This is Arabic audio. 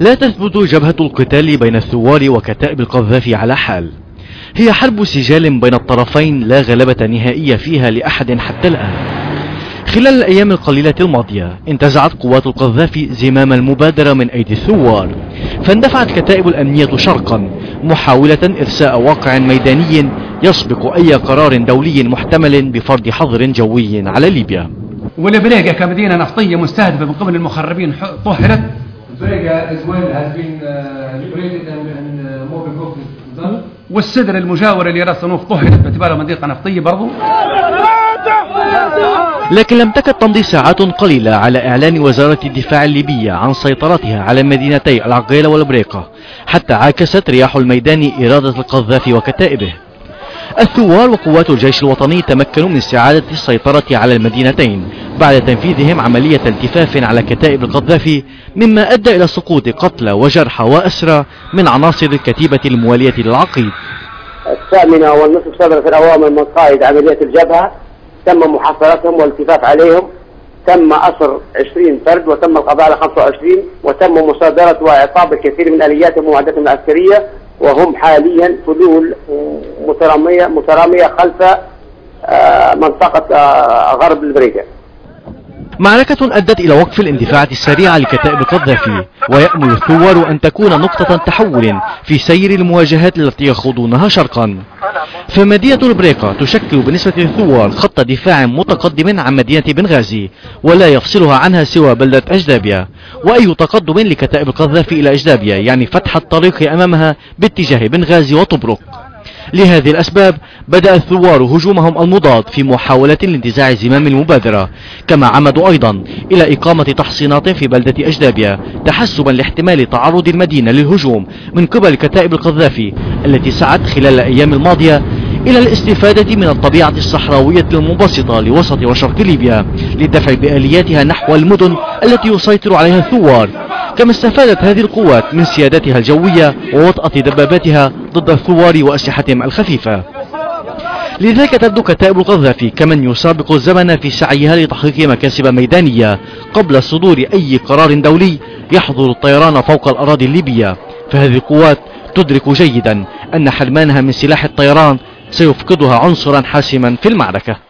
لا تثبت جبهة القتال بين الثوار وكتائب القذافي على حال. هي حرب سجال بين الطرفين لا غلبة نهائية فيها لأحد حتى الآن. خلال الأيام القليلة الماضية انتزعت قوات القذافي زمام المبادرة من أيدي الثوار. فاندفعت كتائب الأمنية شرقا محاولة إرساء واقع ميداني يسبق أي قرار دولي محتمل بفرض حظر جوي على ليبيا. والبريقة كمدينة نفطية مستهدفة من قبل المخربين. طهرت. Brega as well has been uh, liberated and, and uh, done. والسدر المجاور اللي رأس صنوف طهرت باعتبارها منطقة نفطية برضو. لكن لم تكد تمضي ساعات قليلة على إعلان وزارة الدفاع الليبية عن سيطرتها على مدينتي العقيلة والبريقة حتى عاكست رياح الميدان إرادة القذافي وكتائبه. الثوار وقوات الجيش الوطني تمكنوا من استعادة السيطرة على المدينتين. بعد تنفيذهم عملية التفاف على كتائب القذافي مما أدى إلى سقوط قتلى وجرحى وأسرى من عناصر الكتيبة الموالية للعقيد. الثامنة والنصف صدرت الأوامر من قائد عملية الجبهة تم محاصرتهم والالتفاف عليهم تم أسر 20 فرد وتم القضاء على 25 وتم مصادرة وإعطاء الكثير من آلياتهم ومعداتهم العسكرية وهم حاليا فلول مترامية مترامية خلف آه، منطقة آه، غرب البريدة. معركة أدت إلى وقف الاندفاعات السريعة لكتائب القذافي ويأمل الثوار أن تكون نقطة تحول في سير المواجهات التي يخوضونها شرقا. فمدينة البريقة تشكل بالنسبة للثوار خط دفاع متقدم عن مدينة بنغازي ولا يفصلها عنها سوى بلدة أجدابيا وأي تقدم لكتائب القذافي إلى أجدابيا يعني فتح الطريق أمامها باتجاه بنغازي وطبرق. لهذه الأسباب بدأ الثوار هجومهم المضاد في محاولة لانتزاع زمام المبادرة كما عمدوا أيضا إلى إقامة تحصينات في بلدة أجدابيا تحسبا لاحتمال تعرض المدينة للهجوم من قبل كتائب القذافي التي سعت خلال الأيام الماضية إلى الاستفادة من الطبيعة الصحراوية المنبسطة لوسط وشرق ليبيا للدفع بآلياتها نحو المدن التي يسيطر عليها الثوار. كما استفادت هذه القوات من سيادتها الجوية ووطأة دباباتها ضد الثوار وأسلحتهم الخفيفة. لذلك تبدو كتائب القذافي كمن يسابق الزمن في سعيها لتحقيق مكاسب ميدانية قبل صدور أي قرار دولي يحظر الطيران فوق الأراضي الليبية. فهذه القوات تدرك جيدا أن حرمانها من سلاح الطيران سيفقدها عنصرا حاسما في المعركة.